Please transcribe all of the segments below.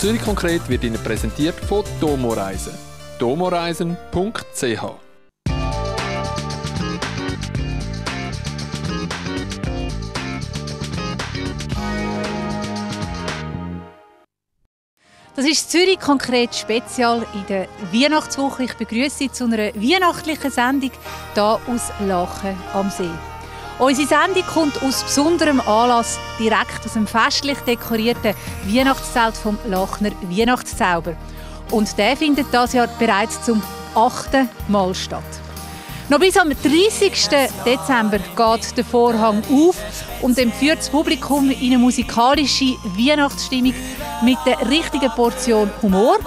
Zürich konkret wird Ihnen präsentiert von Domo Reisen. domoreisen.ch Das ist Zürich konkret Spezial in der Weihnachtswoche. Ich begrüße Sie zu einer weihnachtlichen Sendung hier aus Lachen am See. Unsere Sendung kommt aus besonderem Anlass direkt aus dem festlich dekorierten Weihnachtszelt vom Lachner Weihnachtszauber. Und der findet das Jahr bereits zum achten Mal statt. Noch bis am 30. Dezember geht der Vorhang auf und empführt das Publikum in eine musikalische Weihnachtsstimmung mit der richtigen Portion Humor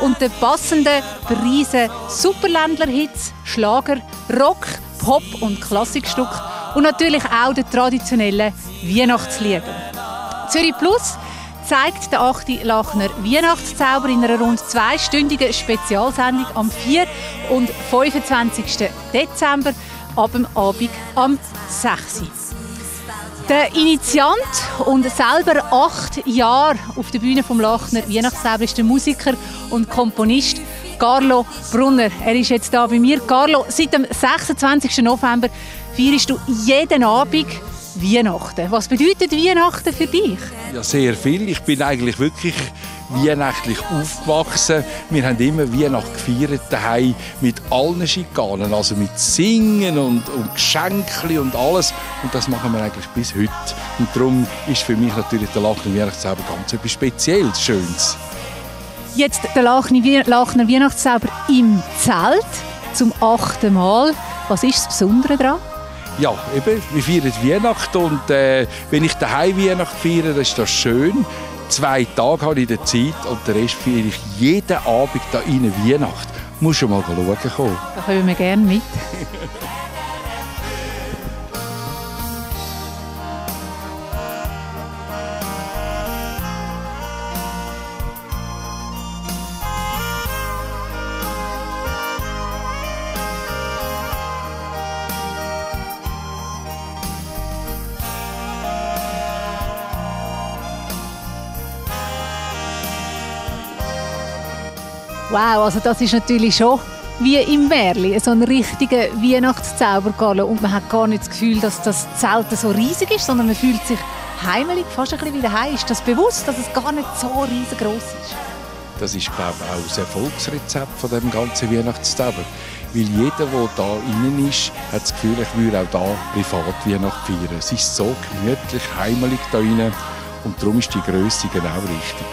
und den passenden Preisen Superländler-Hits, Schlager, Rock, Pop und Klassikstück und natürlich auch den traditionellen Weihnachtsliedern. Zürich Plus zeigt der 8. Lachner Weihnachtszauber in einer rund zweistündigen Spezialsendung am 4. und 25. Dezember ab dem Abend am 6. Der Initiant und selber acht Jahre auf der Bühne vom Lachner Weihnachtszauber ist der Musiker und Komponist Carlo Brunner. Er ist jetzt da bei mir. Carlo, seit dem 26. November feierst du jeden Abend Weihnachten. Was bedeutet Weihnachten für dich? Ja, sehr viel. Ich bin eigentlich wirklich weihnachtlich aufgewachsen. Wir haben immer Weihnachten gefeiert daheim mit allen Schikanen, also mit Singen und, und Geschenken und alles. Und das machen wir eigentlich bis heute. Und darum ist für mich natürlich der Lachner Weihnachtszauber ganz etwas Spezielles, Schönes. Jetzt der Lachner Weihnachtszauber im Zelt zum achten Mal. Was ist das Besondere daran? Ja, eben, wir feiern Weihnachten und äh, wenn ich daheim Weihnachten feiere, dann ist das schön. Zwei Tage habe ich die Zeit und den Rest feiere ich jeden Abend da in Weihnachten. Muss schon mal schauen kommen. Da kommen wir gerne mit. Wow, also das ist natürlich schon wie im Märli, so ein richtiger Weihnachtszauber Und man hat gar nicht das Gefühl, dass das Zelt so riesig ist, sondern man fühlt sich heimelig, fast ein bisschen wie daheim. Ist das bewusst, dass es gar nicht so riesengroß ist? Das ist, glaube ich, auch das Erfolgsrezept von dem ganzen Weihnachtszauber. Weil jeder, der da innen ist, hat das Gefühl, ich würde auch da privat Weihnacht feiern. Es ist so gemütlich, heimelig da innen und darum ist die Größe genau richtig.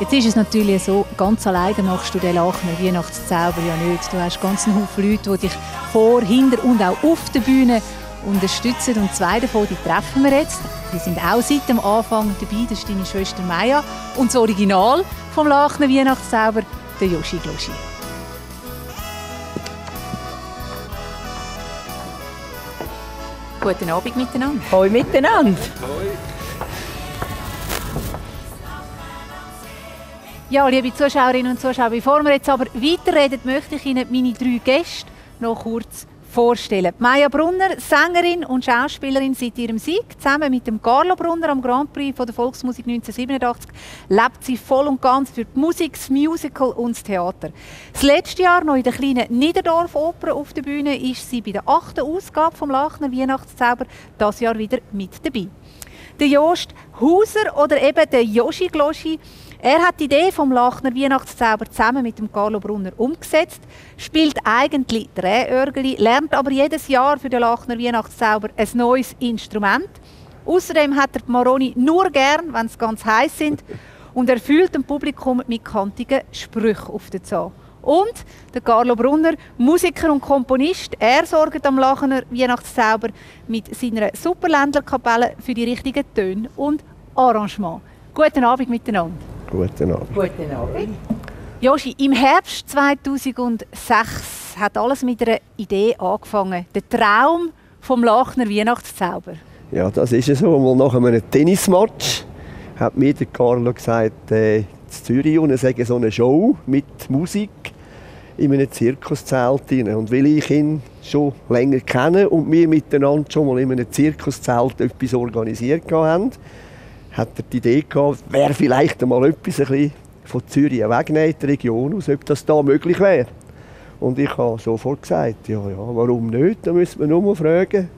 Jetzt ist es natürlich so, ganz alleine machst du den Lachner Weihnachtszauber ja nicht. Du hast ganz einen Haufen Leute, die dich vor, hinter und auch auf der Bühne unterstützen. Und zwei davon, die treffen wir jetzt. Die sind auch seit dem Anfang dabei. Das ist deine Schwester Maya. Und das Original vom Lachner Weihnachtszauber, der Yoshi Gloschi. Guten Abend miteinander. Hallo miteinander. Hoi. Ja, liebe Zuschauerinnen und Zuschauer, bevor wir jetzt aber weiterreden, möchte ich Ihnen meine drei Gäste noch kurz vorstellen. Maja Brunner, Sängerin und Schauspielerin seit ihrem Sieg. Zusammen mit dem Carlo Brunner am Grand Prix von der Volksmusik 1987 lebt sie voll und ganz für die Musik, das Musical und das Theater. Das letzte Jahr noch in der kleinen Niederdorf-Oper auf der Bühne ist sie bei der achten Ausgabe vom Lachner Weihnachtszauber das Jahr wieder mit dabei. Der Jost Hauser oder eben der Yoshi Gloschi er hat die Idee vom Lachner Weihnachtszauber zusammen mit dem Carlo Brunner umgesetzt, spielt eigentlich Drehörgeli, lernt aber jedes Jahr für den Lachner Weihnachtszauber ein neues Instrument. Außerdem hat er die Maroni nur gern, wenn es ganz heiß sind und erfüllt dem Publikum mit kantigen Sprüchen auf den Zahn. Und der Carlo Brunner, Musiker und Komponist, er sorgt am Lachner Weihnachtszauber mit seiner Superländlerkapelle für die richtigen Töne und Arrangement. Guten Abend miteinander. Guten Abend. Guten Abend. Joshi, im Herbst 2006 hat alles mit einer Idee angefangen. Der Traum vom Lachner Weihnachtszauber. Ja, das ist es so. Mal nach einem Tennismatch hat mir der Carlo gesagt, äh, in Zürich und sagen so eine Show mit Musik in einem Zirkuszelt. Und weil ich ihn schon länger kenne und wir miteinander schon mal in einem Zirkuszelt etwas organisiert haben, hat er die Idee gehabt, wäre vielleicht einmal etwas ein bisschen von Zürich wegnehmen, die Region aus, ob das da möglich wäre. Und ich habe sofort gesagt, ja, ja, warum nicht? Da müssen wir nur mal fragen,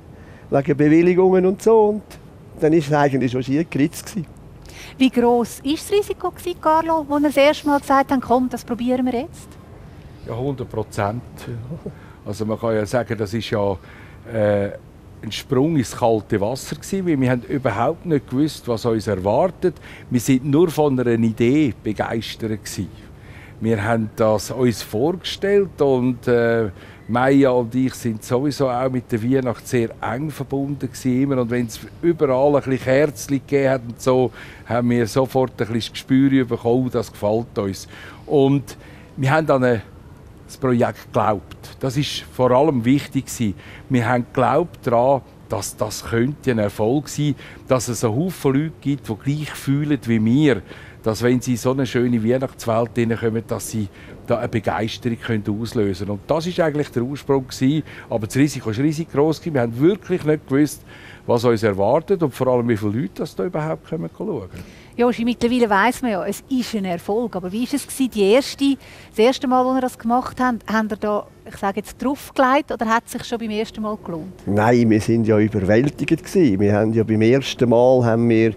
wegen Bewilligungen und so. Und dann war es eigentlich schon schier geritzt. Wie gross war das Risiko, Carlo, als er das erste Mal gesagt hat, komm, das probieren wir jetzt? Ja, 100 Prozent. Also man kann ja sagen, das ist ja äh, ein Sprung ins kalte Wasser gewesen, weil wir haben überhaupt nicht gewusst, was uns erwartet. Wir sind nur von einer Idee begeistert. Wir haben das uns vorgestellt und äh, Maya und ich sind sowieso auch mit der Weihnacht sehr eng verbunden gewesen. Und wenn es überall ein bisschen Kerzchen gegeben hat und so, haben wir sofort ein bisschen das Gespür bekommen, das gefällt uns. Und wir haben an eine das Projekt geglaubt. Das ist vor allem wichtig Wir haben geglaubt daran, dass das könnte ein Erfolg sein, dass es einen Haufen Leute gibt, die gleich fühlen wie wir, dass wenn sie in so eine schöne Weihnachtswelt hineinkommen, dass sie da eine Begeisterung können auslösen können. Und das ist eigentlich der Ursprung gewesen. Aber das Risiko ist riesig groß Wir haben wirklich nicht gewusst, was uns erwartet und vor allem wie viele Leute das da überhaupt kommen schauen. Joshi, mittlerweile weiss man ja, es ist ein Erfolg. Aber wie war es die erste, das erste Mal, als ihr das gemacht habt? Habt ihr da, ich sage jetzt, draufgelegt oder hat es sich schon beim ersten Mal gelohnt? Nein, wir waren ja überwältigt gewesen. Wir haben ja beim ersten Mal haben wir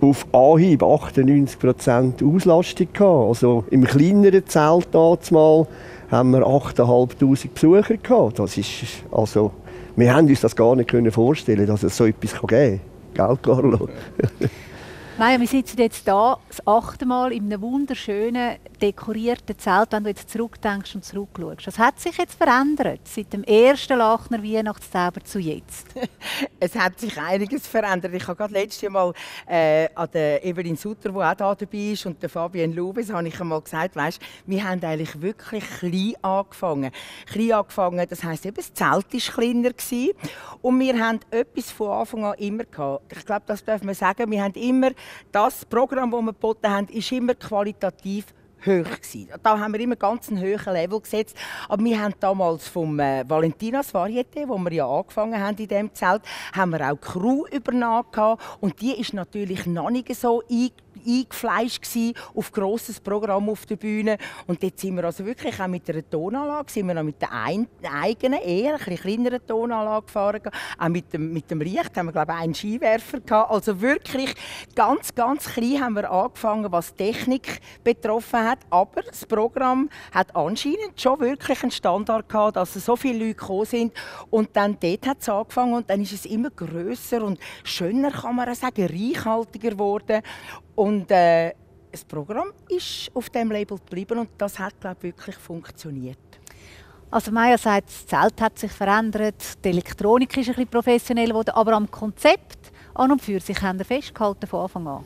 auf Anhieb 98% Auslastung gehabt. Also im kleineren Zelt mal haben wir 8'500 Besucher gehabt. Das ist also, wir haben uns das gar nicht vorstellen, dass es so etwas geben kann. Gell, Carlo? Maja, wir sitzen jetzt hier das achte Mal in einem wunderschönen, dekorierten Zelt, wenn du jetzt zurückdenkst und zurückschaust. Was hat sich jetzt verändert seit dem ersten Lachner Weihnachtszauber zu jetzt? es hat sich einiges verändert. Ich habe gerade letztes Mal äh, an der Evelyn Sutter, die auch hier dabei ist, und der Fabian Lubes, habe ich einmal gesagt, weißt, wir haben eigentlich wirklich klein angefangen. Klein angefangen, das heisst, eben, das Zelt war kleiner gewesen, und wir haben etwas von Anfang an immer gehabt. Ich glaube, das darf man sagen. Wir haben immer das Programm, das wir geboten haben, ist immer qualitativ hoch gewesen. Da haben wir immer ganz einen hohen Level gesetzt. Aber wir haben damals vom äh, Valentinas Varieté, wo wir ja angefangen haben in dem Zelt, haben wir auch Crew übernommen und die ist natürlich noch nicht so eingegangen eingefleischt auf grosses Programm auf der Bühne. Und dort sind wir also wirklich auch mit einer Tonanlage, sind wir noch mit der eigenen, eher ein kleineren Tonanlage gefahren. Auch mit dem, mit dem Licht haben wir, glaube ich, einen Skiwerfer gehabt. Also wirklich ganz, ganz klein haben wir angefangen, was Technik betroffen hat. Aber das Programm hat anscheinend schon wirklich einen Standard gehabt, dass so viele Leute gekommen sind. Und dann dort hat es angefangen und dann ist es immer grösser und schöner, kann man sagen, reichhaltiger geworden. Und äh, das Programm ist auf dem Label geblieben und das hat glaube ich, wirklich funktioniert. Also Maya sagt, das Zelt hat sich verändert, die Elektronik ist ein bisschen professionell geworden, aber am Konzept an und für sich haben wir festgehalten von Anfang an.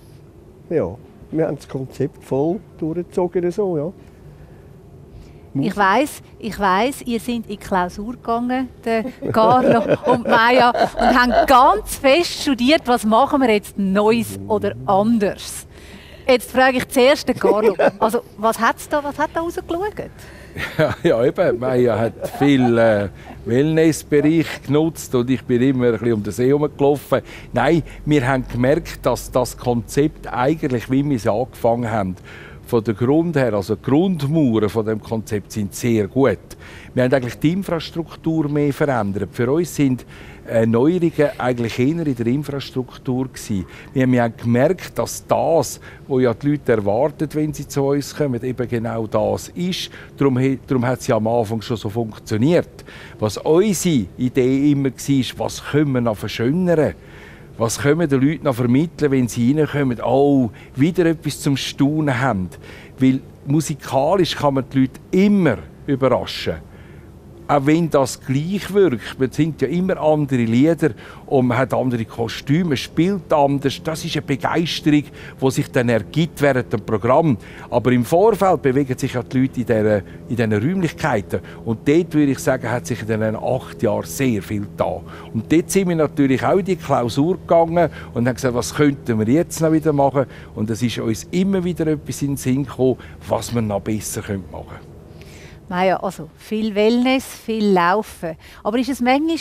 Ja, wir haben das Konzept voll durchgezogen so, ja. Ich weiß, ich weiß, ihr seid in die Klausur gegangen, der Carlo und Maya, und haben ganz fest studiert, was machen wir jetzt Neues oder anders. Jetzt frage ich zuerst den Carlo, also was, hat's da, was hat da rausgeschaut? Ja, ja, eben. Maya hat viel äh, Wellnessbereich genutzt und ich bin immer ein bisschen um den See herumgelaufen. Nein, wir haben gemerkt, dass das Konzept eigentlich, wie wir es angefangen haben, von der Grund her, also die Grundmauern von dem Konzept sind sehr gut. Wir haben eigentlich die Infrastruktur mehr verändert. Für uns sind äh, Neuerungen eigentlich eher in der Infrastruktur gewesen. Wir haben ja gemerkt, dass das, was ja die Leute erwarten, wenn sie zu uns kommen, eben genau das ist. Darum, darum hat es ja am Anfang schon so funktioniert. Was unsere Idee immer war, was können wir noch verschönern? Was können die Leute noch vermitteln, wenn sie reinkommen, oh, wieder etwas zum Staunen haben? Weil musikalisch kann man die Leute immer überraschen auch wenn das gleich wirkt, man singt ja immer andere Lieder und man hat andere Kostüme, spielt anders. Das ist eine Begeisterung, die sich dann ergibt während dem Programm. Aber im Vorfeld bewegen sich ja die Leute in diesen, in diesen Räumlichkeiten. Und dort, würde ich sagen, hat sich in den acht Jahren sehr viel da. Und dort sind wir natürlich auch in die Klausur gegangen und haben gesagt, was könnten wir jetzt noch wieder machen? Und es ist uns immer wieder etwas in den Sinn gekommen, was wir noch besser machen können. Naja, also viel Wellness, viel Laufen. Aber ist es manchmal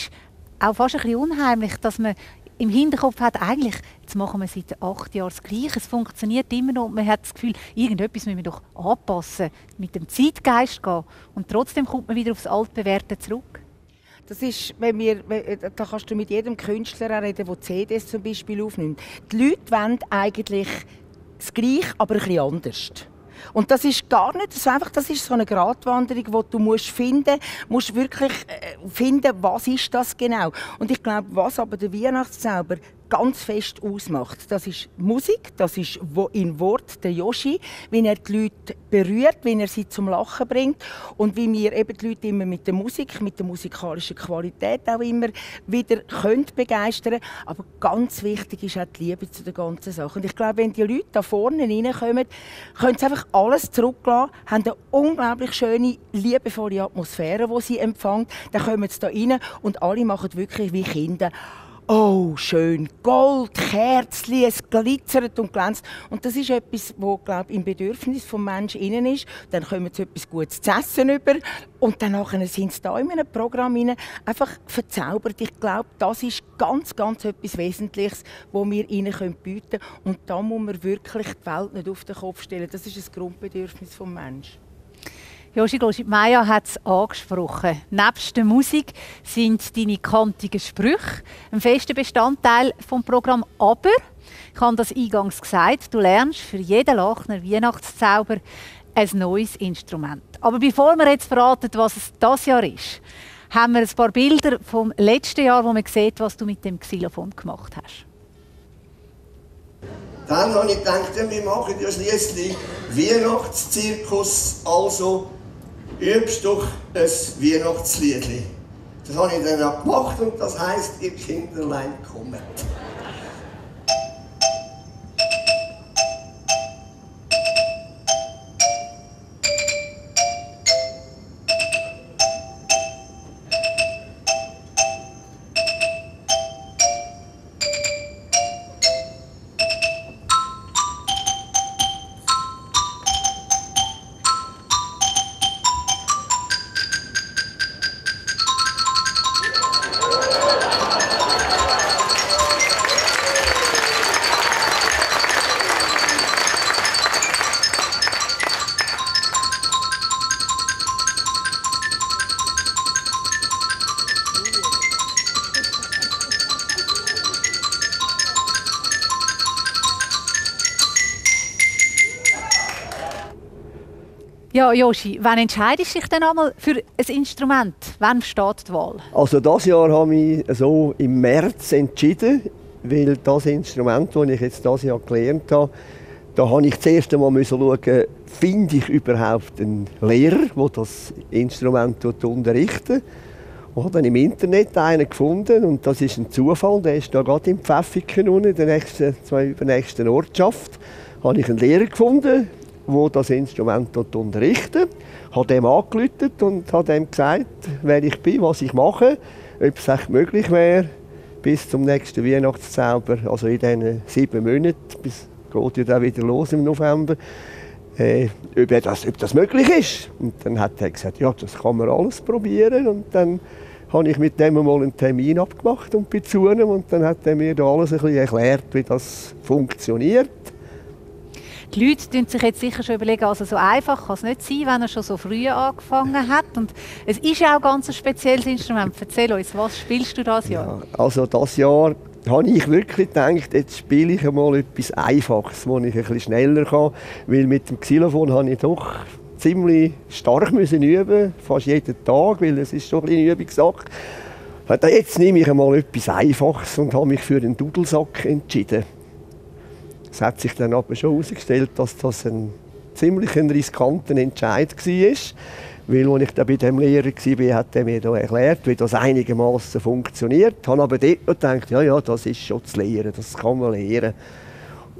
auch fast ein bisschen unheimlich, dass man im Hinterkopf hat, eigentlich, jetzt machen wir seit acht Jahren das Gleiche, es funktioniert immer noch, man hat das Gefühl, irgendetwas müssen wir doch anpassen, mit dem Zeitgeist gehen und trotzdem kommt man wieder aufs Altbewährte zurück. Das ist, wenn wir, da kannst du mit jedem Künstler reden, der CDs zum Beispiel aufnimmt. Die Leute wollen eigentlich das Gleiche, aber ein bisschen anders. Und das ist gar nicht, das einfach, das ist so eine Gratwanderung, wo du musst finden, musst wirklich äh, finden, was ist das genau. Und ich glaube, was aber der Weihnachtszauber ganz fest ausmacht. Das ist Musik, das ist in Wort der Yoshi, wie er die Leute berührt, wie er sie zum Lachen bringt und wie wir eben die Leute immer mit der Musik, mit der musikalischen Qualität auch immer wieder können begeistern Aber ganz wichtig ist auch die Liebe zu der ganzen Sache. Und ich glaube, wenn die Leute da vorne reinkommen, können sie einfach alles zurücklassen, haben eine unglaublich schöne, liebevolle Atmosphäre, die sie empfangen. Dann kommen sie da rein und alle machen wirklich wie Kinder oh, schön, Gold, Kerzchen, es glitzert und glänzt. Und das ist etwas, wo glaube im Bedürfnis des Menschen innen ist. Dann kommen sie etwas Gutes zu essen über und dann sind sie da in einem Programm rein, einfach verzaubert. Ich glaube, das ist ganz, ganz etwas Wesentliches, was wir ihnen bieten können. Und da muss man wirklich die Welt nicht auf den Kopf stellen. Das ist ein Grundbedürfnis des Menschen. Joshi Maya hat es angesprochen. Nebst der Musik sind deine kantigen Sprüche ein fester Bestandteil des Programms. Aber, ich habe das eingangs gesagt, du lernst für jeden Lachner Weihnachtszauber ein neues Instrument. Aber bevor wir jetzt verraten, was es das Jahr ist, haben wir ein paar Bilder vom letzten Jahr, wo man sieht, was du mit dem Xylophon gemacht hast. Dann habe ich gedacht, wir machen ja schließlich Weihnachtszirkus, also übst doch ein Weihnachtslied. Das habe ich dann auch gemacht und das heisst, ihr Kinderlein kommt. Ja, Joshi, wann entscheidest du dich denn einmal für ein Instrument? Wann steht die Wahl? Also das Jahr habe ich so im März entschieden, weil das Instrument, das ich jetzt das Jahr gelernt habe, da habe ich zuerst einmal schauen, finde ich überhaupt einen Lehrer, der das Instrument unterrichtet. Ich habe dann im Internet einen gefunden und das ist ein Zufall. Der ist da gerade im Pfäffiken in der nächsten, übernächsten Ortschaft. Da habe ich einen Lehrer gefunden, der das Instrument unterrichtet. Ich habe dem angerufen und habe dem gesagt, wer ich bin, was ich mache, ob es echt möglich wäre, bis zum nächsten Weihnachtszauber, also in diesen sieben Monaten, bis geht ja dann wieder los im November, äh, ob, das, ob das möglich ist. Und dann hat er gesagt, ja, das kann man alles probieren. Und dann habe ich mit dem mal einen Termin abgemacht und bin zu ihm und dann hat er mir da alles ein bisschen erklärt, wie das funktioniert. Die Leute überlegen sich jetzt sicher schon überlegen, also so einfach kann es nicht sein, wenn er schon so früh angefangen hat. Und es ist ja auch ganz ein spezielles Instrument. Erzähl uns, was spielst du das Jahr? Ja, also das Jahr habe ich wirklich gedacht, jetzt spiele ich einmal etwas Einfaches, wo ich ein bisschen schneller kann. Weil mit dem Xylophon habe ich doch ziemlich stark müssen üben, fast jeden Tag, weil es ist schon eine Übungssache. Jetzt nehme ich einmal etwas Einfaches und habe mich für den Dudelsack entschieden. Es hat sich dann aber schon herausgestellt, dass das ein ziemlich ein riskanter Entscheid war. Weil, als ich bei dem Lehrer war, hat er mir da erklärt, wie das einigermaßen funktioniert. Ich habe aber dort noch gedacht, ja, ja, das ist schon zu lehren, das kann man lehren.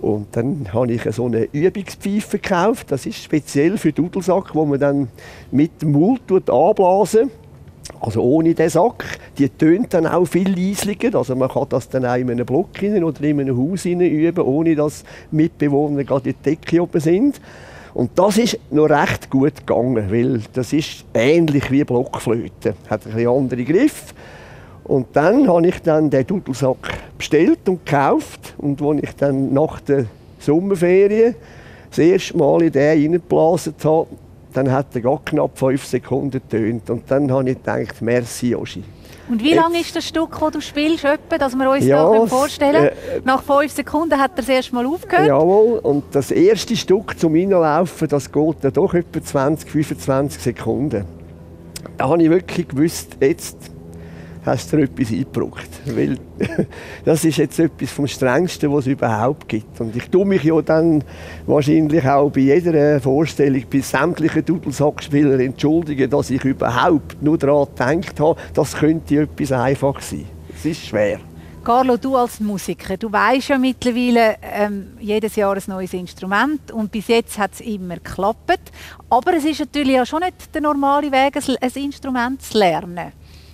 Und dann habe ich so eine Übungspfeife gekauft. Das ist speziell für Dudelsack, wo man dann mit dem Mund anblasen also ohne den Sack. Die tönt dann auch viel leislicher. Also man kann das dann auch in einem Block oder in einem Haus üben, ohne dass Mitbewohner gerade die Decke oben sind. Und das ist noch recht gut gegangen, weil das ist ähnlich wie Blockflöte. Hat ein bisschen andere Griff. Und dann habe ich dann den Dudelsack bestellt und gekauft. Und als ich dann nach der Sommerferien das erste Mal in den reingeblasen habe, dann hat er gerade knapp fünf Sekunden getönt. Und dann habe ich gedacht, merci Yoshi. Und wie lange ist das Stück, das du spielst, etwa, dass wir uns Ja, da es, vorstellen äh, Nach fünf Sekunden hat er das erste Mal aufgehört. Jawohl, und das erste Stück zum Reinlaufen, das geht dann doch etwa 20, 25 Sekunden. Da habe ich wirklich gewusst, jetzt hast du etwas eingebrockt. Weil das ist jetzt etwas vom Strengsten, was es überhaupt gibt. Und ich tue mich ja dann wahrscheinlich auch bei jeder Vorstellung bei sämtlichen Dudelsackspielern entschuldigen, dass ich überhaupt nur daran gedacht habe, das könnte etwas einfach sein. Es ist schwer. Carlo, du als Musiker, du weißt ja mittlerweile ähm, jedes Jahr ein neues Instrument und bis jetzt hat es immer geklappt. Aber es ist natürlich ja schon nicht der normale Weg, ein Instrument zu lernen.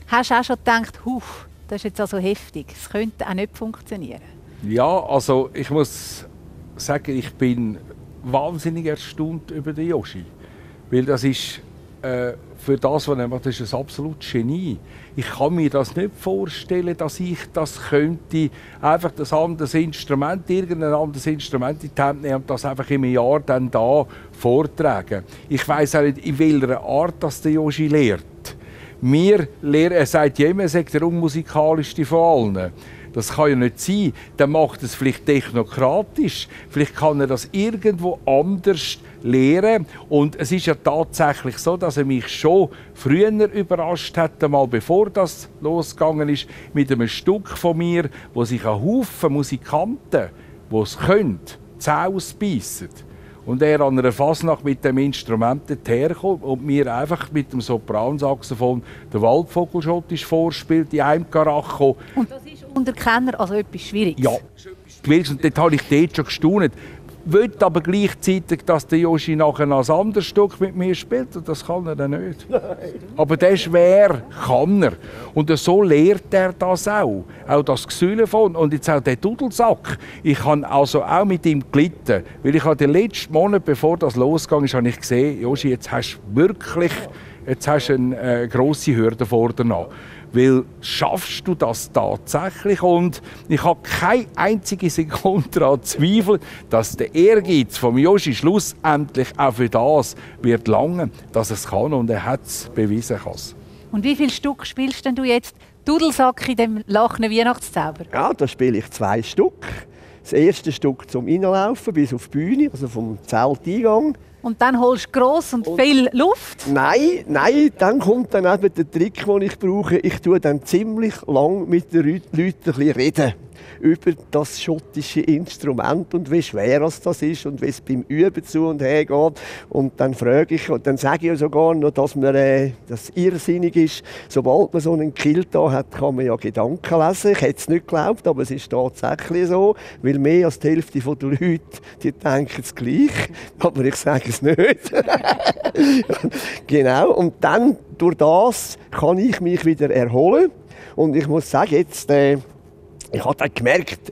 Hast du auch schon gedacht, huh, das ist jetzt also heftig, es könnte auch nicht funktionieren? Ja, also ich muss sagen, ich bin wahnsinnig erstaunt über den Yoshi. Weil das ist äh, für das, was er macht, das ist ein absolutes Genie. Ich kann mir das nicht vorstellen, dass ich das könnte, einfach das anderes Instrument, irgendein anderes Instrument in die Hand nehmen und das einfach im Jahr dann da vortragen. Ich weiß auch nicht, in welcher Art das der Yoshi lehrt. Mir lehrt, er sagt ja immer, er sagt der unmusikalischste von allen. Das kann ja nicht sein. Dann macht es vielleicht technokratisch. Vielleicht kann er das irgendwo anders lehren. Und es ist ja tatsächlich so, dass er mich schon früher überrascht hat, einmal bevor das losgegangen ist, mit einem Stück von mir, wo sich ein Haufen Musikanten, die es können, Zähne ausbeissen. Und er an einer Fasnacht mit dem Instrument herkommt und mir einfach mit dem Sopransaxophon den Waldvogelschottisch vorspielt in einem Karacho. Und das ist unter Kenner also etwas Schwieriges. Ja, Schwieriges. und dort habe ich dort schon gestaunt. Will aber gleichzeitig, dass der Yoshi nachher noch ein anderes Stück mit mir spielt. Und das kann er dann nicht. Aber der schwer kann er. Und so lehrt er das auch. Auch das Xylophon und jetzt auch der Dudelsack. Ich habe also auch mit ihm gelitten. Weil ich habe den letzten Monat, bevor das losgegangen ist, habe ich gesehen, Yoshi, jetzt hast du wirklich jetzt hast du eine äh, grosse Hürde vor dir. Weil schaffst du das tatsächlich? Und ich habe keine einzige Sekunde daran Zweifel, dass der Ehrgeiz von Yoshi schlussendlich auch für das wird lange, dass es kann. Und er hat es bewiesen. Kann's. Und wie viele Stück spielst denn du jetzt Dudelsack in dem lachenden Weihnachtszauber? Ja, da spiele ich zwei Stück. Das erste Stück zum Reinlaufen bis auf die Bühne, also vom Zelteingang. Und dann holst du gross und viel Luft? Nein, nein, dann kommt dann eben der Trick, den ich brauche. Ich tue dann ziemlich lang mit den Leuten ein bisschen reden über das schottische Instrument und wie schwer es das ist und wie es beim Üben zu und her geht. Und dann frage ich, und dann sage ich sogar noch, dass man äh, das irrsinnig ist. Sobald man so einen Kilt da hat, kann man ja Gedanken lesen. Ich hätte es nicht geglaubt, aber es ist tatsächlich so, weil mehr als die Hälfte der Leute, die denken es gleich, aber ich sage es nicht. genau, und dann durch das kann ich mich wieder erholen. Und ich muss sagen, jetzt, äh, ich habe dann gemerkt,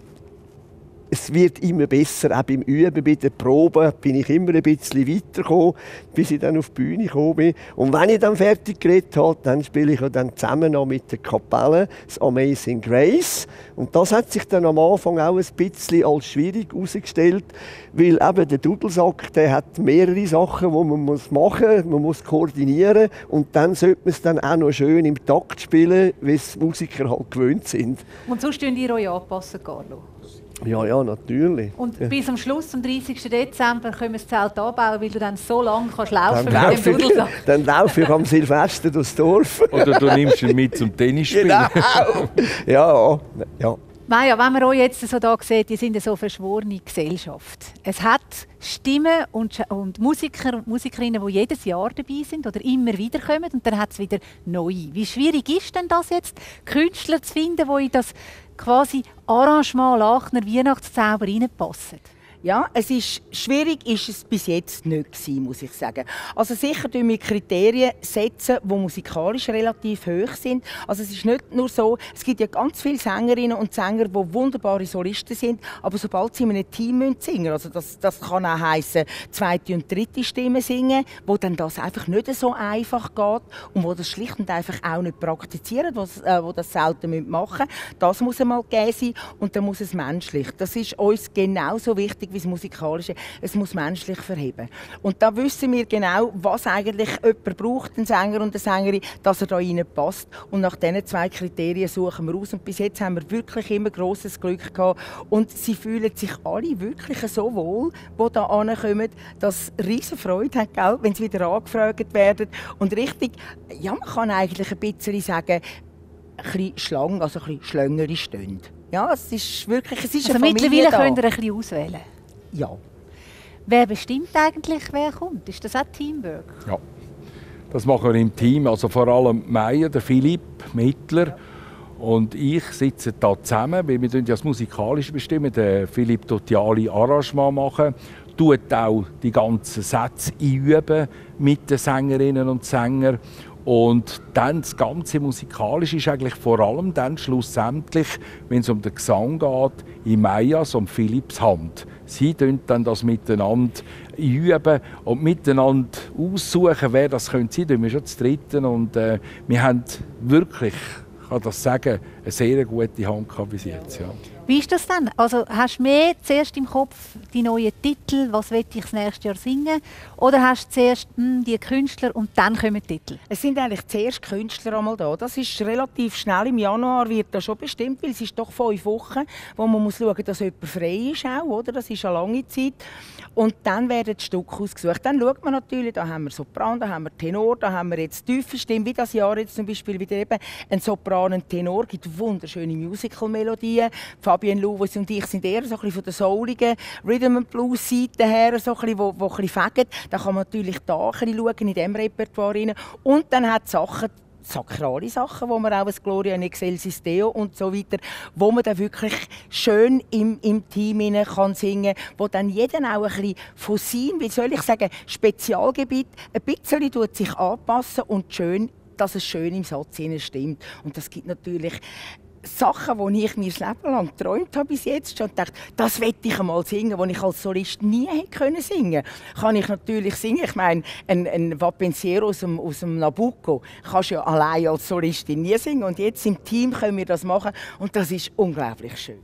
es wird immer besser, auch beim Üben, bei den Proben bin ich immer ein bisschen weitergekommen, bis ich dann auf die Bühne gekommen bin. Und wenn ich dann fertig geredet habe, dann spiele ich ja dann zusammen noch mit der Kapelle das Amazing Grace. Und das hat sich dann am Anfang auch ein bisschen als schwierig herausgestellt, weil eben der Dudelsack, der hat mehrere Sachen, die man muss machen muss. Man muss koordinieren und dann sollte man es dann auch noch schön im Takt spielen, wie es Musiker halt gewöhnt sind. Und so stehen ihr euch anpassen, Carlo. Ja, ja, natürlich. Und bis am Schluss, am 30. Dezember, können wir das Zelt anbauen, weil du dann so lange kannst laufen Dann mit laufe, dem ich, Dudelsack. dann laufe ich am Silvester durchs Dorf. Oder du nimmst ihn mit zum Tennisspielen. Genau. Ja, ja. Maja, wenn man euch jetzt so da sieht, die sind eine so verschworene Gesellschaft. Es hat Stimmen und, und Musiker und Musikerinnen, die jedes Jahr dabei sind oder immer wieder kommen und dann hat es wieder neue. Wie schwierig ist denn das jetzt, Künstler zu finden, die in das quasi Arrangement Lachner Weihnachtszauber reinpassen? Ja, es ist schwierig ist es bis jetzt nicht gewesen, muss ich sagen. Also sicher tun wir Kriterien setzen, die musikalisch relativ hoch sind. Also es ist nicht nur so, es gibt ja ganz viele Sängerinnen und Sänger, die wunderbare Solisten sind, aber sobald sie in einem Team singen also das, das kann auch heißen zweite und dritte Stimme singen, wo dann das einfach nicht so einfach geht und wo das schlicht und einfach auch nicht praktizieren, was, äh, wo das selten machen müssen. Das muss einmal gegeben sein und dann muss es menschlich. Das ist uns genauso wichtig wie das Musikalische. Es muss menschlich verheben. Und da wissen wir genau, was eigentlich jemand braucht, ein Sänger und eine Sängerin, dass er da passt. Und nach diesen zwei Kriterien suchen wir aus. Und bis jetzt haben wir wirklich immer großes Glück gehabt. Und sie fühlen sich alle wirklich so wohl, die da ankommen, dass riesen Freude haben, gell, wenn sie wieder angefragt werden. Und richtig, ja, man kann eigentlich ein bisschen sagen, ein bisschen Schlangen, also ein bisschen Schlöngere stehen. Ja, es ist wirklich, es ist also eine mittlerweile könnt ihr ein bisschen auswählen. Ja. Wer bestimmt eigentlich, wer kommt? Ist das auch Teamwork? Ja, das machen wir im Team. Also vor allem Meier, der Philipp Mittler und ich sitzen da zusammen, weil wir ja das musikalisch bestimmen. Der Philipp tut ja alle Arrangement machen, tut auch die ganzen Sätze einüben mit den Sängerinnen und Sängern und dann das ganze Musikalische ist eigentlich vor allem dann schlussendlich, wenn es um den Gesang geht, in Meyers und Philipps Hand. Sie tun dann das miteinander üben und miteinander aussuchen, wer das könnte sein. Wir schon zu dritten und äh, wir haben wirklich, ich kann das sagen, eine sehr gute Hand bis jetzt. Ja. Wie ist das dann? Also hast du mehr zuerst im Kopf die neuen Titel, was will ich das nächste Jahr singen? Oder hast du zuerst hm, die Künstler und dann kommen die Titel? Es sind eigentlich zuerst Künstler einmal da. Das ist relativ schnell. Im Januar wird das schon bestimmt, weil es ist doch fünf Wochen, wo man muss schauen, dass jemand frei ist auch, oder? Das ist eine lange Zeit. Und dann werden die Stücke ausgesucht. Dann schaut man natürlich, da haben wir Sopran, da haben wir Tenor, da haben wir jetzt tiefe Stimmen, wie das Jahr jetzt zum Beispiel wieder eben ein Sopran, ein Tenor, gibt wunderschöne Musical-Melodien. Fabienne Louvos und ich sind eher so ein bisschen von der souligen Rhythm and Blues Seite her, so ein bisschen, wo, wo ein bisschen fegen. Da kann man natürlich da ein bisschen schauen, in diesem Repertoire rein. Und dann hat Sachen, sakrale Sachen, wo man auch das Gloria in Excelsis Deo und so weiter, wo man dann wirklich schön im, im Team kann singen wo dann jeder auch ein bisschen von seinem, wie soll ich sagen, Spezialgebiet ein bisschen tut sich anpassen und schön dass es schön im Satz stimmt. Und das gibt natürlich Sachen, die ich mir das Leben lang geträumt habe bis jetzt schon dachte, das wette ich einmal singen, was ich als Solist nie hätte können singen. Kann ich natürlich singen. Ich meine, ein, ein Vapensiero aus dem, aus dem Nabucco kannst du ja allein als Solistin nie singen und jetzt im Team können wir das machen und das ist unglaublich schön.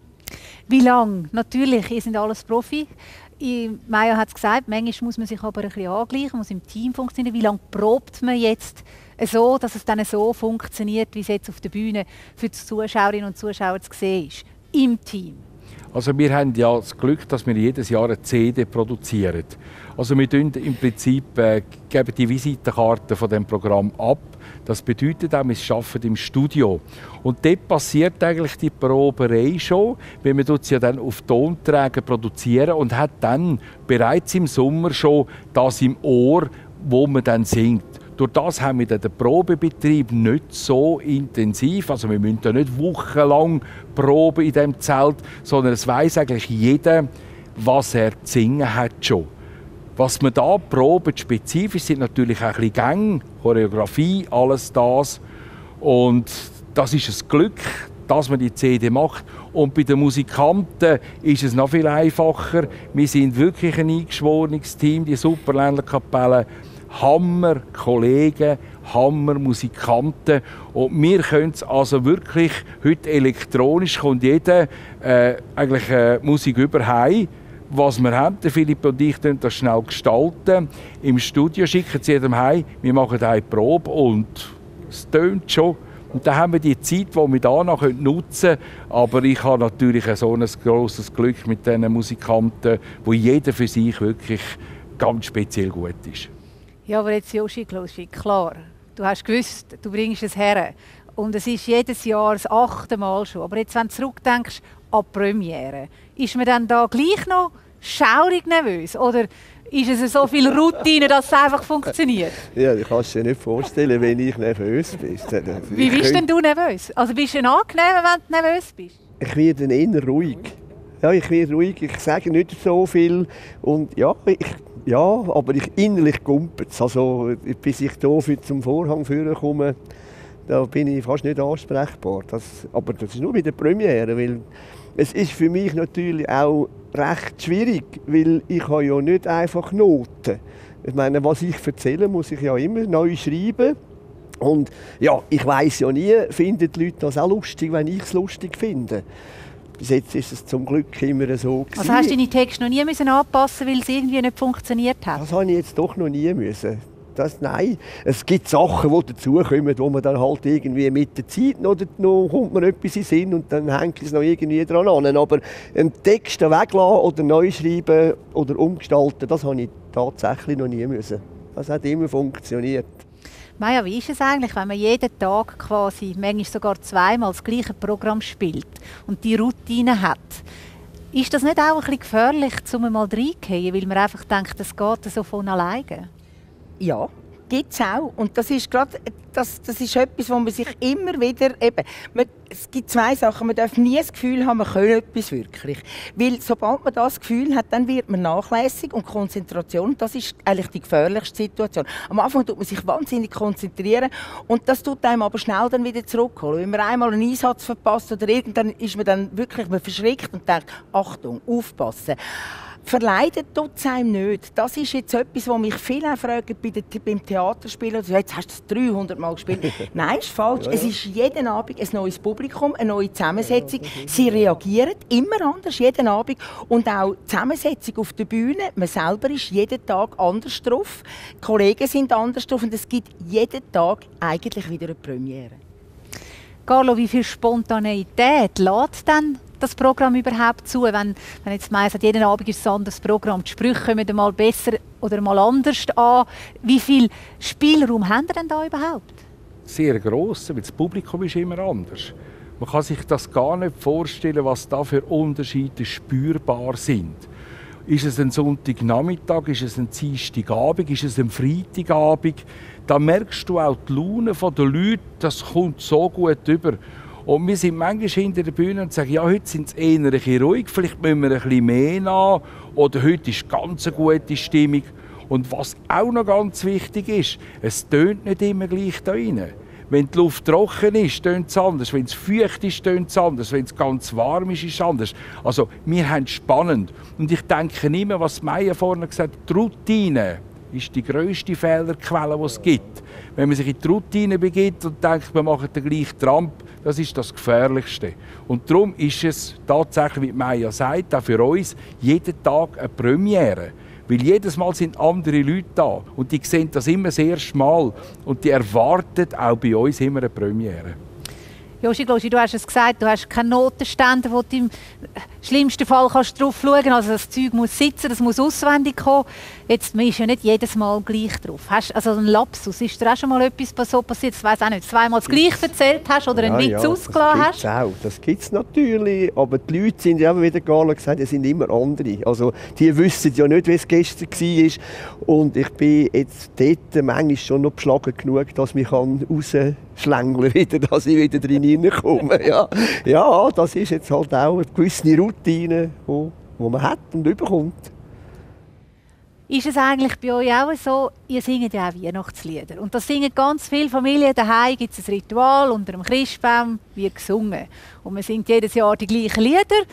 Wie lange? Natürlich, ihr seid alles Profi. Maya hat es gesagt, manchmal muss man sich aber ein bisschen angleichen, muss im Team funktionieren. Wie lange probt man jetzt so, dass es dann so funktioniert, wie es jetzt auf der Bühne für die Zuschauerinnen und Zuschauer zu sehen ist, im Team? Also wir haben ja das Glück, dass wir jedes Jahr eine CD produzieren. Also wir geben im Prinzip äh, geben die Visitenkarte von dem Programm ab. Das bedeutet auch, wir arbeiten im Studio. Und dort passiert eigentlich die Proberei schon, weil man sie ja dann auf Tonträger produzieren und hat dann bereits im Sommer schon das im Ohr, wo man dann singt. Durch das haben wir den Probebetrieb nicht so intensiv. Also wir müssen nicht wochenlang proben in dem Zelt, sondern es weiß eigentlich jeder, was er zu singen hat schon. Was man da probt, spezifisch sind natürlich auch ein Gänge, Choreografie, alles das. Und das ist ein Glück, dass man die CD macht. Und bei den Musikanten ist es noch viel einfacher. Wir sind wirklich ein eingeschworenes Team, die Superländler Kapelle Hammer Kollegen, Hammer Musikanten. Und wir können es also wirklich, heute elektronisch kommt jeder äh, eigentlich äh, Musik überheim was wir haben. Der Philipp und ich das schnell gestalten. Im Studio schicken sie jedem heim. Wir machen eine Probe und es tönt schon. Und dann haben wir die Zeit, die wir da noch nutzen können. Aber ich habe natürlich so ein grosses Glück mit diesen Musikanten, wo jeder für sich wirklich ganz speziell gut ist. Ja, aber jetzt Joshi Kloschi, klar, du hast gewusst, du bringst es her. Und es ist jedes Jahr das achte Mal schon. Aber jetzt, wenn du zurückdenkst an die Premiere, ist man dann da gleich noch schaurig nervös? Oder ist es so viel Routine, dass es einfach funktioniert? Ja, ich kann es dir nicht vorstellen, wenn ich nervös bin. Wie bist denn du nervös? Also bist du angenehm, wenn du nervös bist? Ich werde eher ruhig. Ja, ich bin ruhig, ich sage nicht so viel und ja, ich, ja aber ich innerlich gumpet Also bis ich hier zum Vorhang führen komme, da bin ich fast nicht ansprechbar. Das, aber das ist nur bei der Premiere, weil es ist für mich natürlich auch recht schwierig, weil ich habe ja nicht einfach Noten. Ich meine, was ich erzähle, muss ich ja immer neu schreiben. Und ja, ich weiß ja nie, finden die Leute das auch lustig, wenn ich es lustig finde. Bis jetzt ist es zum Glück immer so. Gewesen. Also hast du deine Texte noch nie müssen anpassen, weil es irgendwie nicht funktioniert hat? Das habe ich jetzt doch noch nie müssen. Das, nein, es gibt Sachen, die dazukommen, wo man dann halt irgendwie mit der Zeit noch, noch kommt man etwas in Sinn und dann hängt es noch irgendwie dran an. Aber einen Text weglassen oder neu schreiben oder umgestalten, das habe ich tatsächlich noch nie müssen. Das hat immer funktioniert. Maja, wie ist es eigentlich, wenn man jeden Tag quasi, manchmal sogar zweimal das gleiche Programm spielt und die Routine hat? Ist das nicht auch ein bisschen gefährlich, um mal reinzugehen, weil man einfach denkt, das geht so von alleine? Ja, gibt es auch. Und das ist gerade, das, das ist etwas, wo man sich immer wieder, eben, man, es gibt zwei Sachen, man darf nie das Gefühl haben, man könne etwas wirklich. Weil sobald man das Gefühl hat, dann wird man nachlässig und Konzentration, das ist eigentlich die gefährlichste Situation. Am Anfang tut man sich wahnsinnig konzentrieren und das tut einem aber schnell dann wieder zurückholen. Wenn man einmal einen Einsatz verpasst oder irgendwann ist man dann wirklich, man verschrickt und denkt, Achtung, aufpassen. Verleidet tut es einem nicht. Das ist jetzt etwas, was mich viele fragen bei der, beim Theaterspielen. Also, jetzt hast du es 300 Mal gespielt. Nein, ist falsch. Ja, ja. Es ist jeden Abend ein neues Publikum, eine neue Zusammensetzung. Sie reagieren immer anders, jeden Abend. Und auch die Zusammensetzung auf der Bühne, man selber ist jeden Tag anders drauf. Die Kollegen sind anders drauf und es gibt jeden Tag eigentlich wieder eine Premiere. Carlo, wie viel Spontaneität lädt denn das Programm überhaupt zu? Wenn, wenn jetzt meint, jeden Abend ist ein anderes Programm, die Sprüche kommen mal besser oder mal anders an. Wie viel Spielraum haben wir denn da überhaupt? Sehr gross, weil das Publikum ist immer anders. Man kann sich das gar nicht vorstellen, was da für Unterschiede spürbar sind. Ist es ein Sonntagnachmittag, ist es ein Dienstagabend, ist es ein Freitagabend? Da merkst du auch die Laune der Leute, das kommt so gut über. Und wir sind manchmal hinter der Bühne und sagen, ja, heute sind es eher ein ruhig, vielleicht müssen wir ein bisschen mehr nach. Oder heute ist ganz eine gute Stimmung. Und was auch noch ganz wichtig ist, es tönt nicht immer gleich da rein. Wenn die Luft trocken ist, tönt es anders. Wenn es feucht ist, tönt es anders. Wenn es ganz warm ist, ist es anders. Also, wir haben es spannend. Und ich denke immer, was Meier vorne gesagt hat, die Routine ist die grösste Fehlerquelle, die es gibt. Wenn man sich in die Routine begibt und denkt, wir machen den gleichen Tramp, das ist das Gefährlichste. Und darum ist es tatsächlich, wie Maya sagt, auch für uns jeden Tag eine Premiere. Weil jedes Mal sind andere Leute da und die sehen das immer das erste Mal und die erwarten auch bei uns immer eine Premiere. Joshi du hast es gesagt, du hast keine Notenstände, im schlimmsten Fall kannst drauf schauen. Also das Zeug muss sitzen, das muss auswendig kommen. Jetzt, man ist ja nicht jedes Mal gleich drauf. Hast, also ein Lapsus, ist dir auch schon mal etwas so passiert, ich weiß auch nicht, zweimal das Gleiche erzählt hast oder einen ja, Witz ja, ausgelassen hast? Auch. Das gibt es natürlich, aber die Leute sind ja wieder gar nicht gesagt, die sind immer andere. Also die wissen ja nicht, wie es gestern war. Und ich bin jetzt dort manchmal schon noch beschlagen genug, dass mich rausschlängeln kann, dass ich wieder drin komme. Ja. ja, das ist jetzt halt auch eine gewisse Routine, die man hat und überkommt. Ist es eigentlich bei euch auch so, ihr singt ja auch Weihnachtslieder. Und das singen ganz viele Familien daheim, gibt es ein Ritual unter dem Christbaum, wird gesungen. Und man singt jedes Jahr die gleichen Lieder.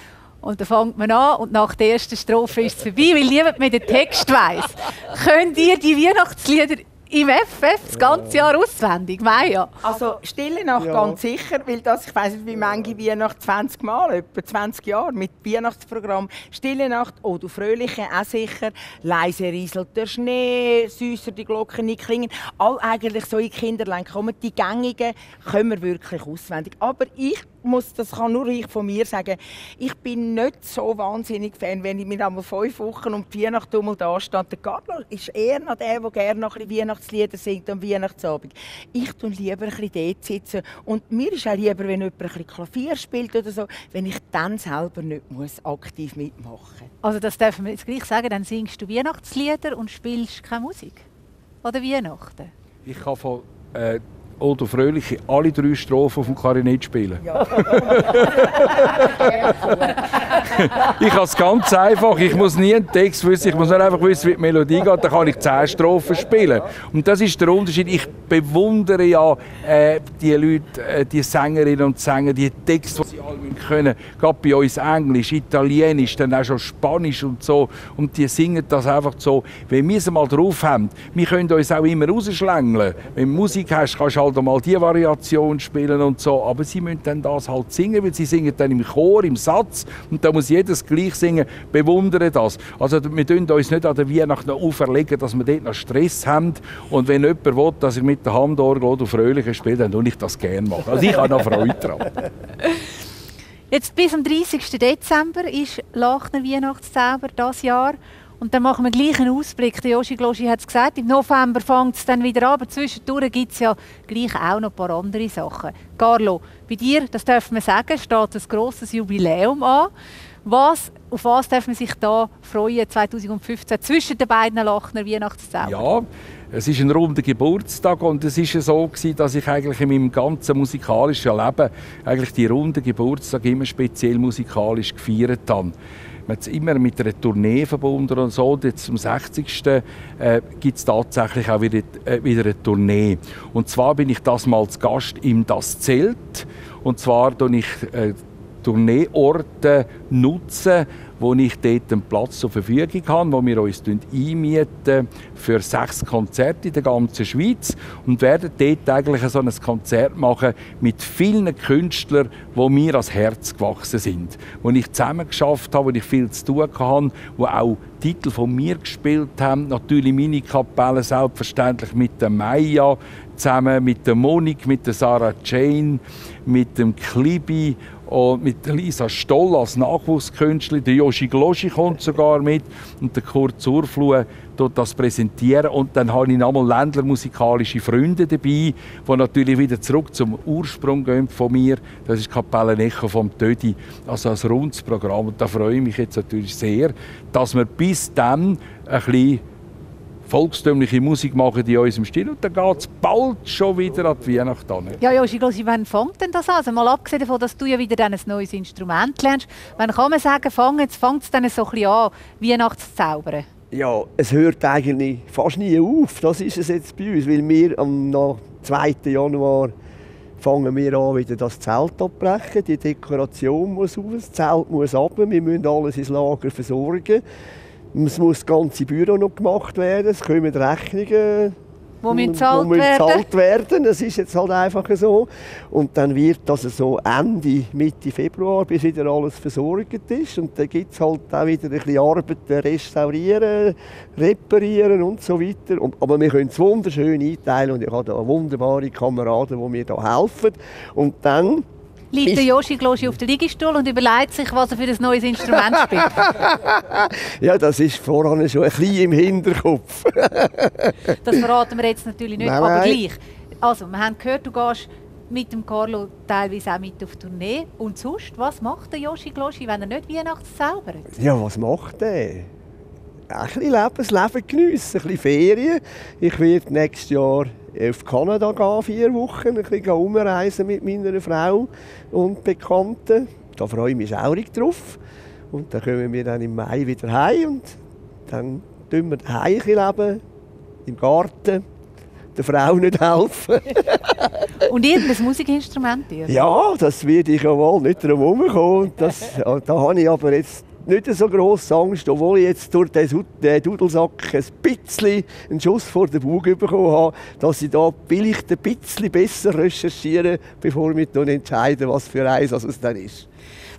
Und dann fängt man an und nach der ersten Strophe ist es vorbei, weil niemand mehr den Text weiss. Könnt ihr die Weihnachtslieder im FF das ganze Jahr auswendig, Maya? Also Stille Nacht ja. ganz sicher, weil das, ich weiß nicht, wie manche Weihnacht 20 Mal, etwa 20 Jahre mit Weihnachtsprogramm. Stille Nacht, oh du Fröhliche, auch sicher. Leise rieselt der Schnee, süßer die Glocken nicht klingen. All eigentlich so in Kinderlein kommen. Die gängigen können wir wirklich auswendig. Aber ich muss, das kann nur ich von mir sagen, ich bin nicht so wahnsinnig Fan, wenn ich mir einmal fünf Wochen um die Weihnachten da stand. Der Carlo ist eher noch der, der gerne noch ein Weihnachtslieder singt am Weihnachtsabend. Ich tue lieber ein bisschen dort sitzen. Und mir ist auch lieber, wenn jemand ein bisschen Klavier spielt oder so, wenn ich dann selber nicht muss aktiv mitmachen muss. Also das dürfen wir jetzt gleich sagen, dann singst du Weihnachtslieder und spielst keine Musik? Oder Weihnachten? Ich habe von... Äh oder Fröhliche alle drei Strophen auf dem Klarinett spielen? Ja. ich habe es ganz einfach. Ich muss nie einen Text wissen. Ich muss nur einfach wissen, wie die Melodie geht. Dann kann ich zehn Strophen spielen. Und das ist der Unterschied. Ich bewundere ja äh, die Leute, äh, die Sängerinnen und Sänger, die Texte, die sie alle können. Gerade bei uns Englisch, Italienisch, dann auch schon Spanisch und so. Und die singen das einfach so. Wenn wir es mal drauf haben, wir können uns auch immer rausschlängeln. Wenn du Musik hast, kannst du halt mal diese Variation spielen und so. Aber sie müssen dann das halt singen, weil sie singen dann im Chor, im Satz. Und da muss jedes gleich singen. Bewundere das. Also wir tun uns nicht an der Weihnachten auferlegen, dass wir dort noch Stress haben. Und wenn jemand will, dass ich mit der Handorgel oder Fröhliche spiele, dann tue ich das gerne machen. Also ich habe noch Freude daran. Jetzt bis am 30. Dezember ist Lachner Weihnachtszauber das Jahr. Und dann machen wir gleich einen Ausblick. Der Joshi Gloschi hat es gesagt, im November fängt es dann wieder an, aber zwischendurch gibt es ja gleich auch noch ein paar andere Sachen. Carlo, bei dir, das dürfen wir sagen, steht ein grosses Jubiläum an. Was, auf was darf man sich da freuen 2015 zwischen den beiden Lachner Weihnachtszauber? Ja, es ist ein runder Geburtstag und es ist so gewesen, dass ich eigentlich in meinem ganzen musikalischen Leben eigentlich die runden Geburtstag immer speziell musikalisch gefeiert habe. Man hat es immer mit einer Tournee verbunden und so. Und jetzt zum 60. Äh, gibt es tatsächlich auch wieder, äh, wieder eine Tournee. Und zwar bin ich das mal als Gast im Das Zelt. Und zwar nutze ich äh, Tourneeorte nutzen, wo ich dort einen Platz zur Verfügung habe, wo wir uns einmieten für sechs Konzerte in der ganzen Schweiz und werden dort eigentlich so ein Konzert machen mit vielen Künstlern, wo mir ans Herz gewachsen sind, wo ich zusammen geschafft habe, wo ich viel zu tun hatte, wo auch Titel von mir gespielt haben, natürlich meine Kapelle selbstverständlich mit der Maya zusammen mit der Monik, mit der Sarah Jane, mit dem Klibi und mit Lisa Stoll als Nachwuchskünstler, der Joshi Gloschi kommt sogar mit. Und der Kurt Zurflue tut das präsentieren. Und dann habe ich nochmal ländlermusikalische Freunde dabei, die natürlich wieder zurück zum Ursprung gehen von mir. Das ist Kapelle Echo vom Tödi, also ein rundes Programm. Und da freue ich mich jetzt natürlich sehr, dass wir bis dann ein bisschen volkstümliche Musik machen in unserem Stil und dann geht es bald schon wieder an die Weihnachten an. Ja, Joshi, wann fängt denn das an? Also mal abgesehen davon, dass du ja wieder ein neues Instrument lernst, wann kann man sagen, fängt es dann so ein bisschen an, Weihnachtszaubern? Ja, es hört eigentlich fast nie auf. Das ist es jetzt bei uns, weil wir am 2. Januar fangen wir an, wieder das Zelt abbrechen. Die Dekoration muss auf, das Zelt muss ab, wir müssen alles ins Lager versorgen. Es muss das ganze Büro noch gemacht werden, es kommen Rechnungen, wo müssen gezahlt, werden. werden. Das ist jetzt halt einfach so. Und dann wird das so Ende, Mitte Februar, bis wieder alles versorgt ist. Und dann gibt es halt auch wieder ein bisschen Arbeit, restaurieren, reparieren und so weiter. aber wir können es wunderschön einteilen und ich habe da wunderbare Kameraden, die mir da helfen. Und dann liegt der Joshi Gloschi auf dem Liegestuhl und überlegt sich, was er für ein neues Instrument spielt. ja, das ist voran schon ein bisschen im Hinterkopf. das verraten wir jetzt natürlich nicht, nein, aber nein. gleich. Also, wir haben gehört, du gehst mit dem Carlo teilweise auch mit auf Tournee. Und sonst, was macht der Joshi Gloschi, wenn er nicht Weihnachts zaubert? Ja, was macht er? Ein bisschen Leben, das Leben geniessen, ein bisschen Ferien. Ich werde nächstes Jahr auf Kanada gehen, vier Wochen, ein bisschen umreisen mit meiner Frau und Bekannten. Da freue ich mich auch drauf. Und dann kommen wir dann im Mai wieder heim und dann tun wir daheim leben, im Garten, der Frau nicht helfen. und irgendein Musikinstrument? Ja, das werde ich ja wohl nicht drum herumkommen. Da habe ich aber jetzt nicht so grosse Angst, obwohl ich jetzt durch den Dudelsack ein bisschen einen Schuss vor den Bug bekommen habe, dass ich da vielleicht ein bisschen besser recherchiere, bevor wir dann entscheiden, was für eins es dann ist.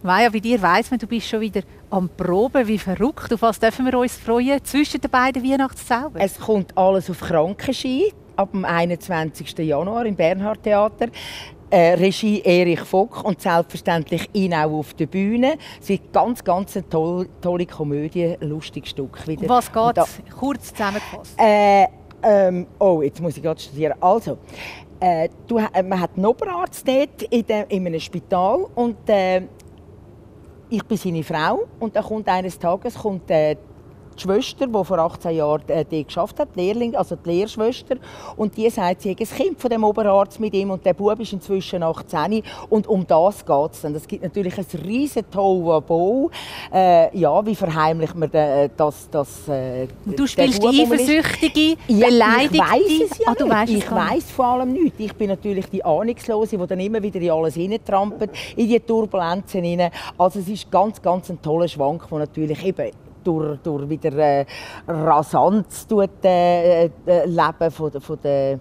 Maja, bei dir weiss man, du bist schon wieder am Proben. Wie verrückt. Auf was dürfen wir uns freuen zwischen den beiden Weihnachtszaubern? Es kommt alles auf Krankenschein ab dem 21. Januar im Bernhard Theater. Äh, Regie Erich Vogt und selbstverständlich ihn auch auf der Bühne. Es wird ganz, ganz eine tolle, tolle Komödie, lustiges Stück wieder. Was geht da, Kurz zusammengefasst. Äh, ähm, oh, jetzt muss ich gerade studieren. Also, äh, du, äh, man hat einen Oberarzt dort in, de, in einem Spital und äh, ich bin seine Frau und dann kommt eines Tages kommt, äh, die Schwester, die vor 18 Jahren äh, die geschafft hat, die Lehrling, also die Lehrschwester. Und die sagt, sie hat ein Kind von dem Oberarzt mit ihm und der Bub ist inzwischen 18. Und um das geht es dann. Das gibt natürlich ein riesen Bau. Äh, ja, wie verheimlicht man äh, das? das äh, du spielst die Eifersüchtige, ja, beleidigt Ich weiss es ja ah. Ich weiss vor allem nichts. Ich bin natürlich die Ahnungslose, die dann immer wieder in alles hineintrampelt, in die Turbulenzen hinein. Also es ist ganz, ganz ein toller Schwank, der natürlich eben durch, durch wieder äh, Rasanz tut, äh, äh, leben von, von der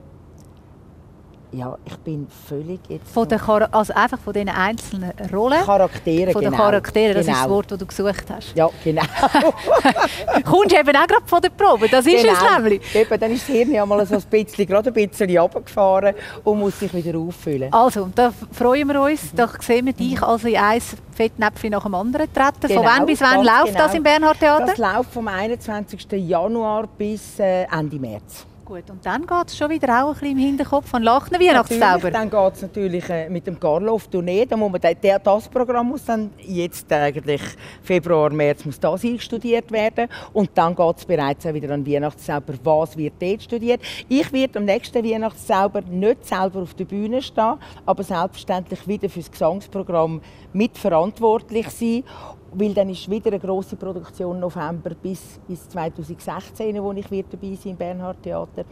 ja, ich bin völlig jetzt von der also einfach von den einzelnen Rollen Charaktere von den genau. Charakteren das genau. ist das Wort das du gesucht hast ja genau kommst eben auch gerade von der Probe das ist genau. es nämlich eben dann ist das Hirn ja mal so ein bisschen gerade ein bisschen runtergefahren und muss sich wieder auffüllen also da freuen wir uns da sehen wir dich also in ein Fettnäpfchen nach dem anderen treten genau, von wann bis wann läuft genau. das im Bernhard Theater das läuft vom 21. Januar bis äh, Ende März Gut, und dann geht es schon wieder auch ein bisschen im Hinterkopf von Lachen Weihnachtszauber. Dann geht es natürlich äh, mit dem Carlo auf Tournee. Da muss man, der, das Programm muss dann jetzt eigentlich Februar, März muss das einstudiert werden. Und dann geht es bereits auch wieder an Weihnachtszauber. Was wird dort studiert? Ich werde am nächsten Weihnachtszauber nicht selber auf der Bühne stehen, aber selbstverständlich wieder für das Gesangsprogramm mitverantwortlich sein weil dann ist wieder eine große Produktion November bis, bis 2016, wo ich dabei sein im Bernhard Theater.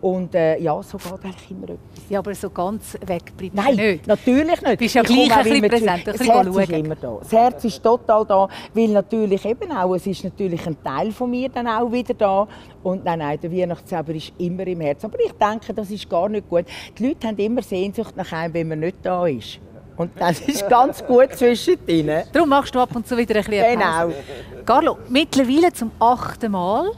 Und äh, ja, so geht eigentlich immer etwas. Ja, aber so ganz weg bleibt Nein, nicht. natürlich nicht. Du bist ja gleich ein bisschen präsent. Das Herz ist immer da. Das Herz ist total da, weil natürlich eben auch, es ist natürlich ein Teil von mir dann auch wieder da. Und nein, nein, der Weihnachtszauber ist immer im Herzen. Aber ich denke, das ist gar nicht gut. Die Leute haben immer Sehnsucht nach einem, wenn man nicht da ist. Und das ist ganz gut zwischen ihnen. Darum machst du ab und zu wieder ein bisschen Genau. Carlo, mittlerweile zum achten Mal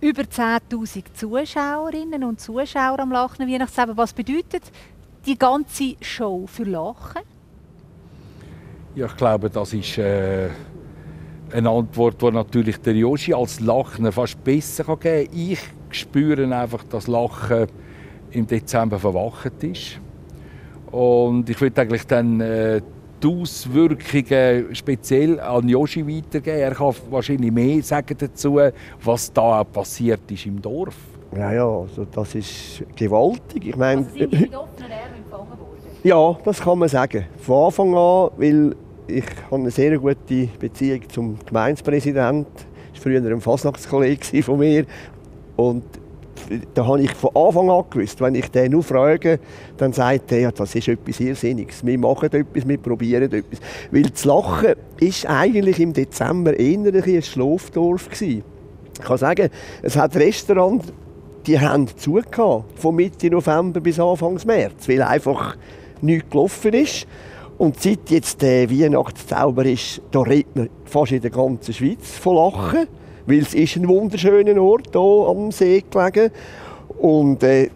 über 10'000 Zuschauerinnen und Zuschauer am Lachen Weihnachtsabend. Was bedeutet die ganze Show für Lachen? Ja, ich glaube, das ist äh, eine Antwort, die natürlich der Joshi als Lachen fast besser geben kann. Ich spüre einfach, dass Lachen im Dezember verwacht ist. Und ich würde eigentlich dann äh, die Auswirkungen speziell an Joshi weitergeben. Er kann wahrscheinlich mehr sagen dazu, was da auch passiert ist im Dorf. Ja, ja, also das ist gewaltig. Ich meine, also sind die mit offenen Armen empfangen worden? Ja, das kann man sagen. Von Anfang an, weil ich habe eine sehr gute Beziehung zum Gemeindepräsidenten. Er war früher ein Fasnachtskollege von mir. Und da habe ich von Anfang an gewusst, wenn ich den nur frage, dann sagt er, das ist etwas Irrsinniges. Wir machen etwas, wir probieren etwas. Weil das Lachen ist eigentlich im Dezember eher ein Schlafdorf gewesen. Ich kann sagen, es hat Restaurants, die haben zugehört, von Mitte November bis Anfang März, weil einfach nichts gelaufen ist. Und seit jetzt der Weihnachtszauber ist, da redet man fast in der ganzen Schweiz von Lachen weil es ist ein wunderschöner Ort hier am See gelegen. Und äh,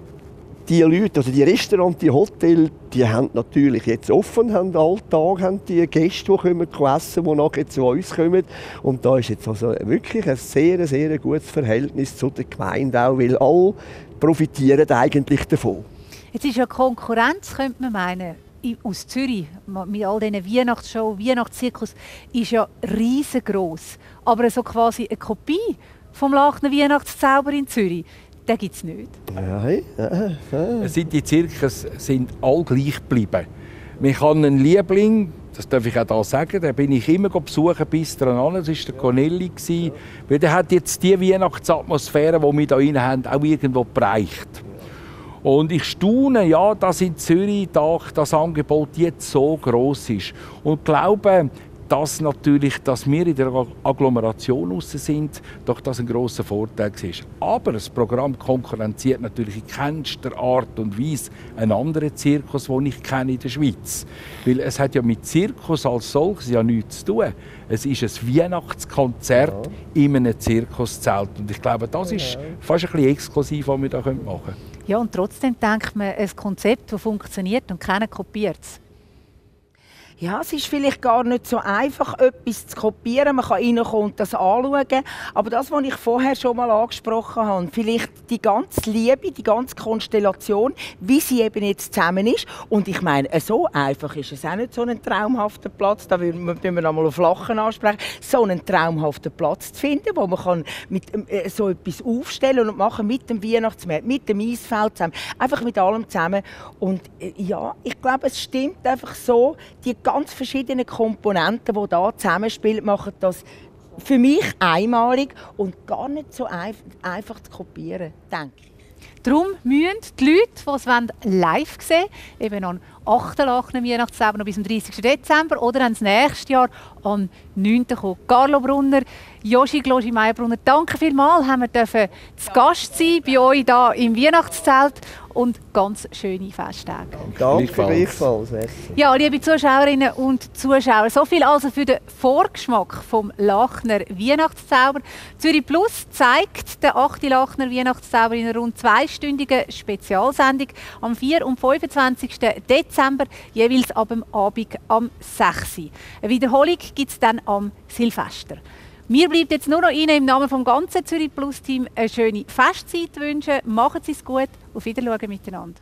die Leute, also die Restaurants, die Hotels, die haben natürlich jetzt offen, haben Alltag, haben die Gäste, die kommen essen, die nachher zu uns kommen. Und da ist jetzt also wirklich ein sehr, sehr gutes Verhältnis zu der Gemeinde auch, weil alle profitieren eigentlich davon. Jetzt ist ja Konkurrenz, könnte man meinen, aus Zürich, mit all diesen Weihnachtsshows, Weihnachtszirkus, ist ja riesengroß. Aber so quasi eine Kopie vom Lachner Weihnachtszauber in Zürich, den gibt es nicht. Nein. Ja, Sind die Zirkus sind all gleich geblieben. Man kann einen Liebling, das darf ich auch hier sagen, den bin ich immer besuchen bis dran. Das war der Corneli. Weil der hat jetzt die Weihnachtsatmosphäre, die wir hier haben, auch irgendwo bereicht. Und ich staune, ja, dass in Zürich das Angebot jetzt so groß ist. Und glaube, dass natürlich, dass wir in der Agglomeration raus sind, doch das ein großer Vorteil ist. Aber das Programm konkurrenziert natürlich in keinster Art und Weise einen anderen Zirkus, den ich kenne in der Schweiz. Weil es hat ja mit Zirkus als solches ja nichts zu tun. Es ist ein Weihnachtskonzert ja. in einem Zirkuszelt. Und ich glaube, das ist fast ein bisschen exklusiv, was wir da machen können. Ja, und trotzdem denkt man, ein Konzept, das funktioniert und keiner kopiert es. Ja, es ist vielleicht gar nicht so einfach, etwas zu kopieren. Man kann reinkommen und das anschauen. Aber das, was ich vorher schon mal angesprochen habe, vielleicht die ganze Liebe, die ganze Konstellation, wie sie eben jetzt zusammen ist. Und ich meine, so einfach ist es auch nicht, so einen traumhaften Platz, da würden wir, einmal auf Lachen ansprechen, so einen traumhaften Platz zu finden, wo man kann mit äh, so etwas aufstellen und machen mit dem Weihnachtsmarkt, mit dem Eisfeld zusammen, einfach mit allem zusammen. Und äh, ja, ich glaube, es stimmt einfach so, die ganz verschiedenen Komponenten, die da zusammenspielen, machen das für mich einmalig und gar nicht so einfach zu kopieren, denke ich. Darum müssen die Leute, die es live sehen wollen, eben an 8. Weihnachtsabend bis zum 30. Dezember oder dann das nächste Jahr am 9. kommen. Carlo Brunner, Joshi Gloshi Meierbrunner, danke vielmals, haben wir dürfen zu Gast sein bei euch hier im Weihnachtszelt und ganz schöne Festtage. Danke gleichfalls. Ja, liebe Zuschauerinnen und Zuschauer, so viel also für den Vorgeschmack vom Lachner Weihnachtszauber. Zürich Plus zeigt den 8. Lachner Weihnachtszauber in einer rund zweistündigen Spezialsendung am 4. und 25. Dezember, jeweils ab dem Abend am 6. Eine Wiederholung gibt es dann am Silvester. Mir bleibt jetzt nur noch Ihnen im Namen vom ganzen Zürich Plus Team eine schöne Festzeit wünschen. Machen Sie es gut. Auf Wiedersehen miteinander.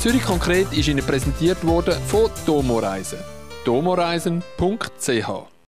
Zürich konkret ist Ihnen präsentiert worden von Domoreisen. domoreisen.ch